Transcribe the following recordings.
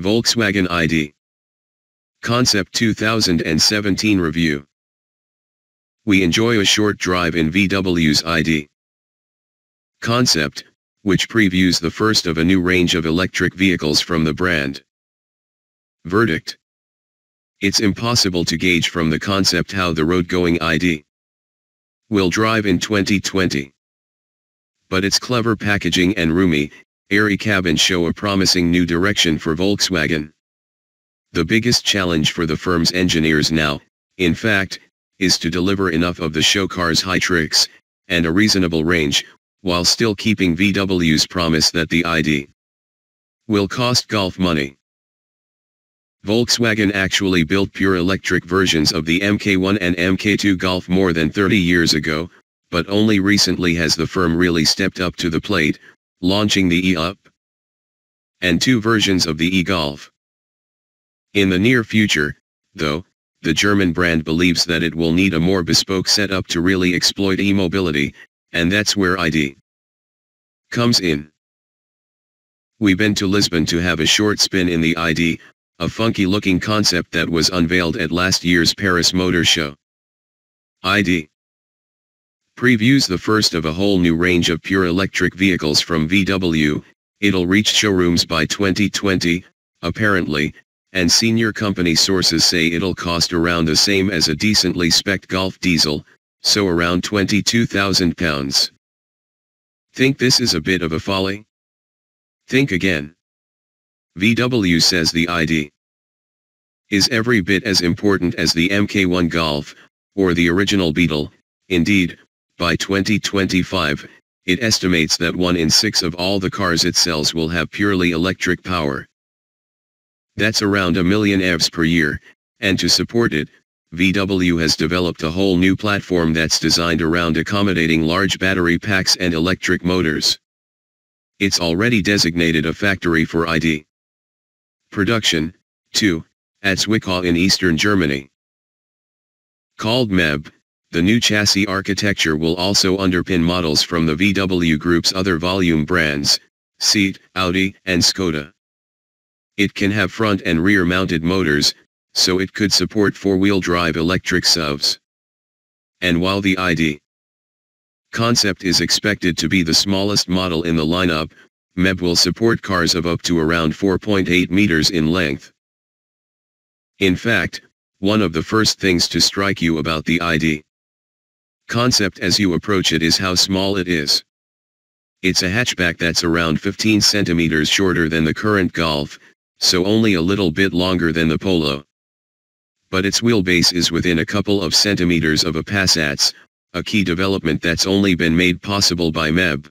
Volkswagen ID. Concept 2017 Review. We enjoy a short drive in VW's ID. Concept, which previews the first of a new range of electric vehicles from the brand. Verdict. It's impossible to gauge from the concept how the road-going ID will drive in 2020. But its clever packaging and roomy, airy cabin show a promising new direction for Volkswagen. The biggest challenge for the firm's engineers now, in fact, is to deliver enough of the show car's high tricks, and a reasonable range, while still keeping VW's promise that the ID will cost Golf money. Volkswagen actually built pure electric versions of the MK1 and MK2 Golf more than 30 years ago, but only recently has the firm really stepped up to the plate, launching the E-Up and two versions of the e-Golf. In the near future, though, the German brand believes that it will need a more bespoke setup to really exploit e-mobility, and that's where ID comes in. We've been to Lisbon to have a short spin in the ID, a funky looking concept that was unveiled at last year's Paris Motor Show. ID previews the first of a whole new range of pure electric vehicles from VW, it'll reach showrooms by 2020, apparently, and senior company sources say it'll cost around the same as a decently spec'd Golf diesel, so around £22,000. Think this is a bit of a folly? Think again. VW says the ID is every bit as important as the MK1 Golf, or the original Beetle, indeed, by 2025, it estimates that one in six of all the cars it sells will have purely electric power. That's around a million EVs per year, and to support it, VW has developed a whole new platform that's designed around accommodating large battery packs and electric motors. It's already designated a factory for ID. Production, too, at Zwickau in eastern Germany. Called MEB, the new chassis architecture will also underpin models from the VW Group's other volume brands, Seat, Audi, and Skoda. It can have front and rear mounted motors, so it could support four-wheel drive electric SUVs. And while the ID concept is expected to be the smallest model in the lineup, MEB will support cars of up to around 4.8 meters in length. In fact, one of the first things to strike you about the ID concept as you approach it is how small it is. It's a hatchback that's around 15 centimeters shorter than the current Golf, so only a little bit longer than the Polo. But its wheelbase is within a couple of centimeters of a Passat's, a key development that's only been made possible by MEB.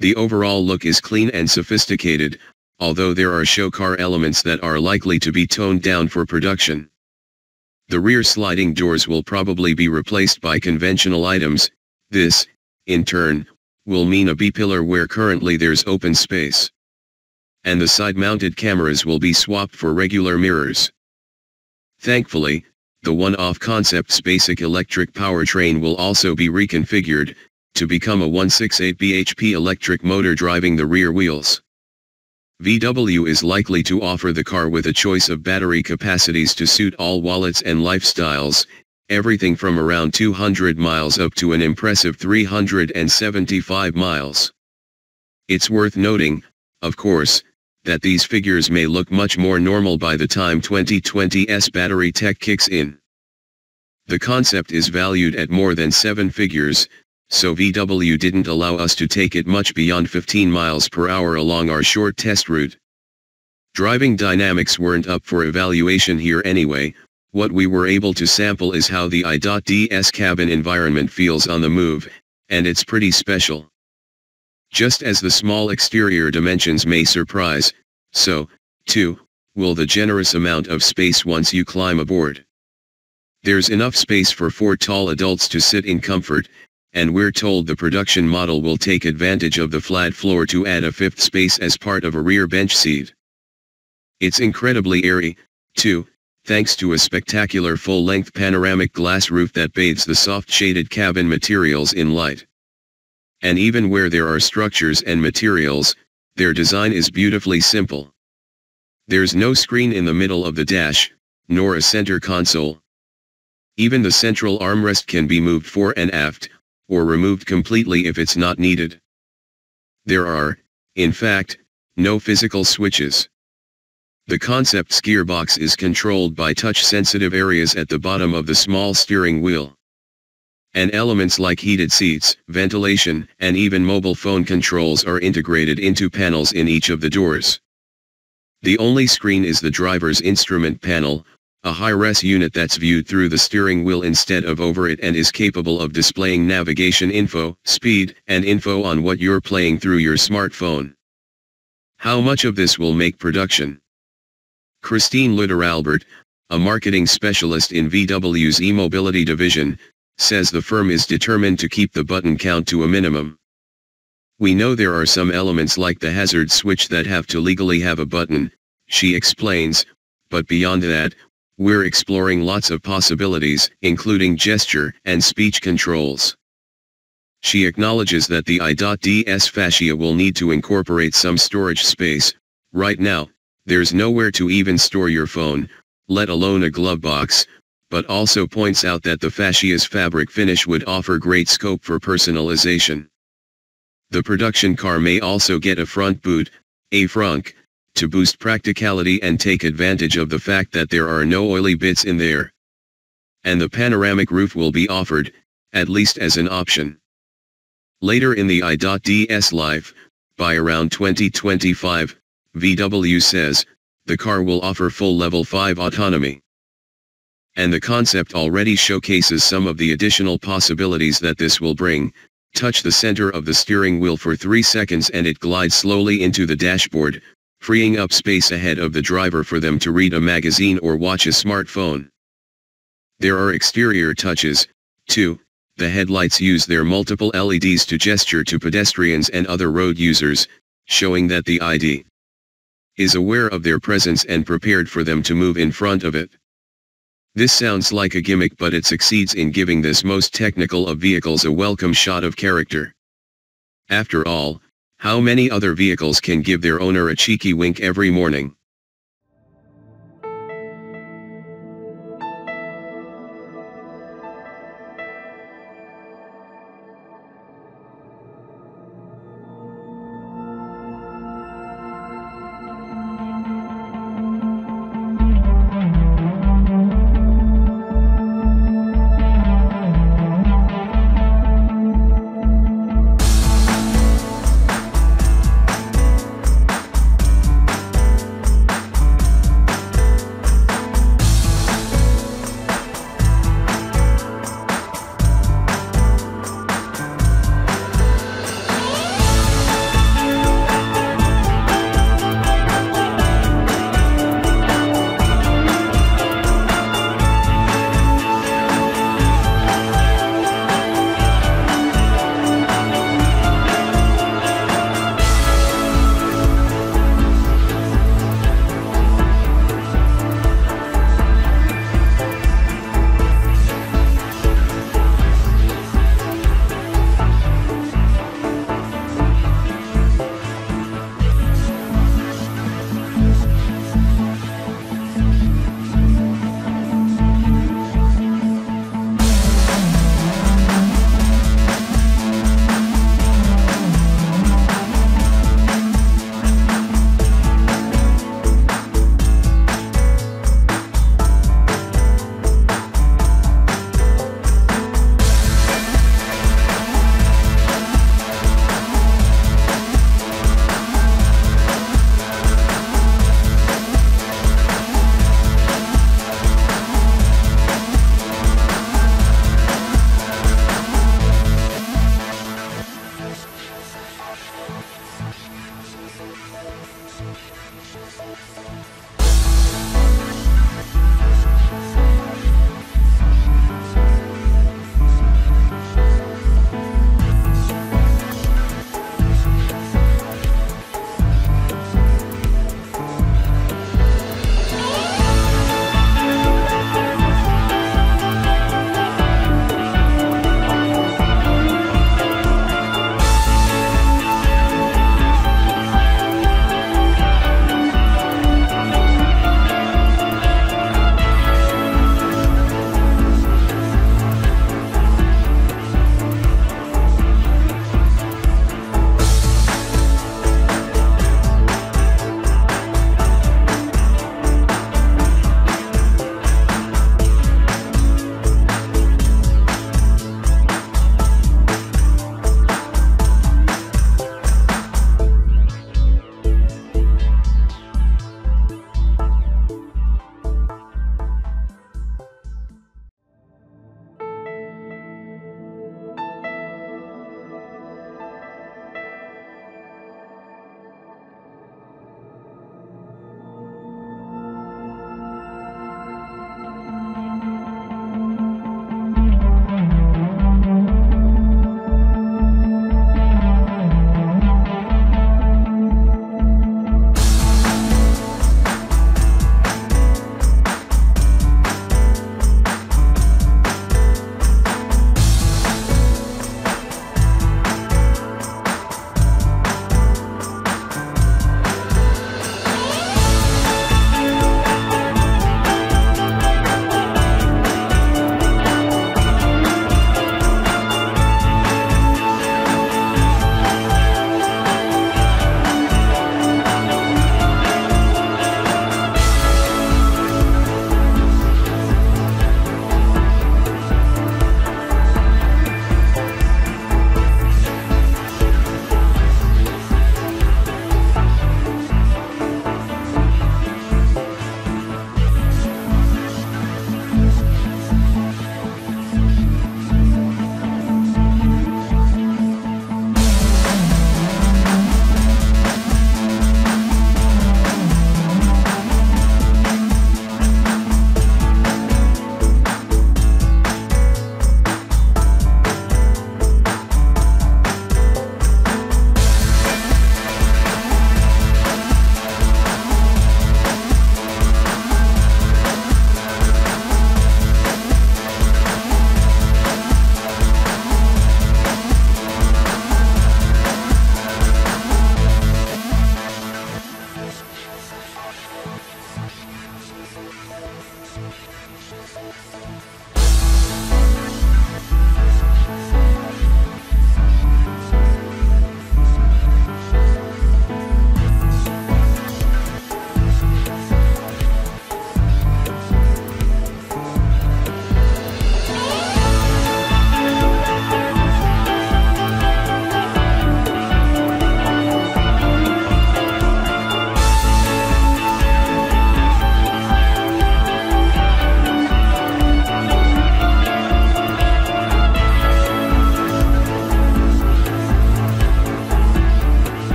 The overall look is clean and sophisticated, although there are show car elements that are likely to be toned down for production. The rear sliding doors will probably be replaced by conventional items, this, in turn, will mean a B-pillar where currently there's open space. And the side-mounted cameras will be swapped for regular mirrors. Thankfully, the one-off concept's basic electric powertrain will also be reconfigured, to become a 168 bhp electric motor driving the rear wheels. VW is likely to offer the car with a choice of battery capacities to suit all wallets and lifestyles, everything from around 200 miles up to an impressive 375 miles. It's worth noting, of course, that these figures may look much more normal by the time 2020's battery tech kicks in. The concept is valued at more than 7 figures, so VW didn't allow us to take it much beyond 15 miles per hour along our short test route. Driving dynamics weren't up for evaluation here anyway, what we were able to sample is how the ID's cabin environment feels on the move, and it's pretty special. Just as the small exterior dimensions may surprise, so, too, will the generous amount of space once you climb aboard. There's enough space for four tall adults to sit in comfort, and we're told the production model will take advantage of the flat floor to add a fifth space as part of a rear bench seat. It's incredibly airy, too, thanks to a spectacular full-length panoramic glass roof that bathes the soft shaded cabin materials in light. And even where there are structures and materials, their design is beautifully simple. There's no screen in the middle of the dash, nor a center console. Even the central armrest can be moved fore and aft, or removed completely if it's not needed. There are, in fact, no physical switches. The concept's gearbox is controlled by touch-sensitive areas at the bottom of the small steering wheel. And elements like heated seats, ventilation, and even mobile phone controls are integrated into panels in each of the doors. The only screen is the driver's instrument panel, a high-res unit that's viewed through the steering wheel instead of over it and is capable of displaying navigation info, speed, and info on what you're playing through your smartphone. How much of this will make production? Christine Lutter-Albert, a marketing specialist in VW's e-mobility division, says the firm is determined to keep the button count to a minimum. We know there are some elements like the hazard switch that have to legally have a button, she explains, but beyond that, we're exploring lots of possibilities, including gesture and speech controls. She acknowledges that the ID's fascia will need to incorporate some storage space, right now, there's nowhere to even store your phone, let alone a glove box, but also points out that the fascia's fabric finish would offer great scope for personalization. The production car may also get a front boot, a frunk, to boost practicality and take advantage of the fact that there are no oily bits in there. And the panoramic roof will be offered, at least as an option. Later in the ID's life, by around 2025, VW says, the car will offer full level 5 autonomy. And the concept already showcases some of the additional possibilities that this will bring, touch the center of the steering wheel for 3 seconds and it glides slowly into the dashboard, freeing up space ahead of the driver for them to read a magazine or watch a smartphone. There are exterior touches, too, the headlights use their multiple LEDs to gesture to pedestrians and other road users, showing that the ID is aware of their presence and prepared for them to move in front of it. This sounds like a gimmick but it succeeds in giving this most technical of vehicles a welcome shot of character. After all, how many other vehicles can give their owner a cheeky wink every morning?